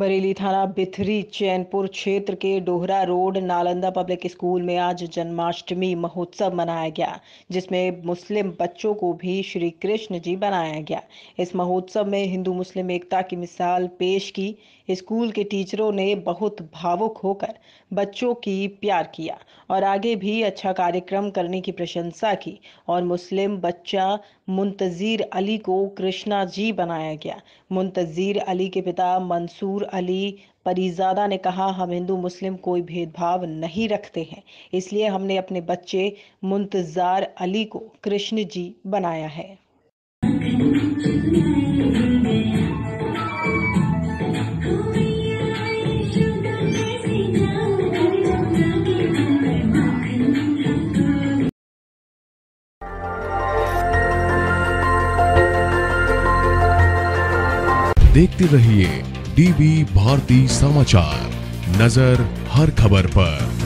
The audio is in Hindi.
बरेली थाना बिथरी चैनपुर क्षेत्र के Dohra road, Nalanda public school में आज जन्माष्टमी महोत्सव मनाया गया, जिसमें मुस्लिम बच्चों को भी श्री कृष्ण जी बनाया गया। इस महोत्सव में हिंदू मुस्लिम एकता की मिसाल पेश की। स्कूल के टीचरों ने बहुत भावुक होकर बच्चों की प्यार किया और आगे भी अच्छा कार्यक्रम करने की प्रशंसा की और मुस्लिम बच्चा मुंतजीर अली को कृष्णा जी बनाया गया। मुंतजीर अली के पिता मंसूर अली परिजादा ने कहा, हम हिंदू, मुस्लिम कोई भेदभाव नहीं रखते हैं। इसलिए हमने अपने बच्चे मुंतजार अली को कृष्ण जी बनाया है। देखते रहिए डीबी भारती समाचार नज़र हर खबर पर।